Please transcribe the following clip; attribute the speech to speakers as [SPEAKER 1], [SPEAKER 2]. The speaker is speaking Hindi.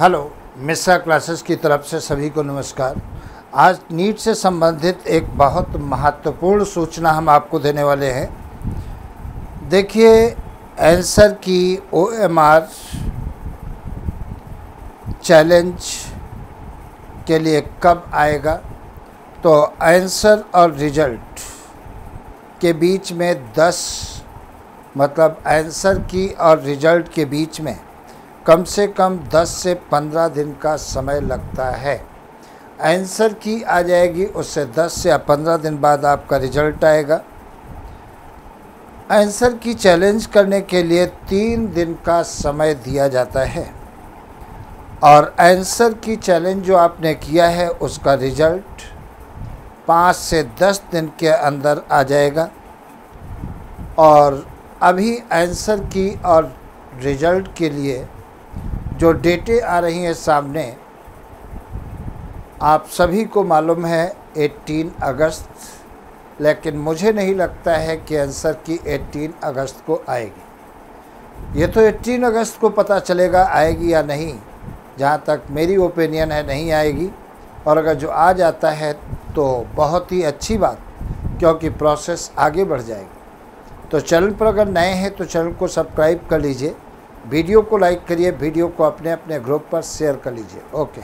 [SPEAKER 1] हेलो, मिश्रा क्लासेस की तरफ़ से सभी को नमस्कार। आज नीट से संबंधित एक बहुत महत्वपूर्ण सूचना हम आपको देने वाले हैं। देखिए answer key O M are challenge के लिए कब आएगा? तो आंसर और रिज़ल्ट के बीच में 10 मतलब आंसर की और रिज़ल्ट के बीच में कम से कम 10 से 15 दिन का समय लगता है। आंसर की आ जाएगी उससे 10 या 15 दिन बाद आपका रिज़ल्ट आएगा। आंसर की चैलेंज करने के लिए तीन दिन का समय दिया जाता है। और आंसर की चैलेंज जो आपने किया है उसका रिज़ल्ट पाँच से दस दिन के अंदर आ जाएगा। और अभी आंसर की और रिज़ल्ट के लिए जो डेटें आ रही हैं सामने, आप सभी को मालूम है 18 अगस्त, लेकिन मुझे नहीं लगता है कि आंसर की 18 अगस्त को आएगी। ये तो 18 अगस्त को पता चलेगा, आएगी या नहीं। जहाँ तक मेरी ओपिनियन है, नहीं आएगी। और अगर जो आ जाता है तो बहुत ही अच्छी बात, क्योंकि प्रोसेस आगे बढ़ जाएगी। तो चैनल पर अगर नए हैं तो चैनल को सब्सक्राइब कर लीजिए। वीडियो को लाइक करिए वीडियो को अपने अपने ग्रुप पर शेयर कर लीजिए। ओके।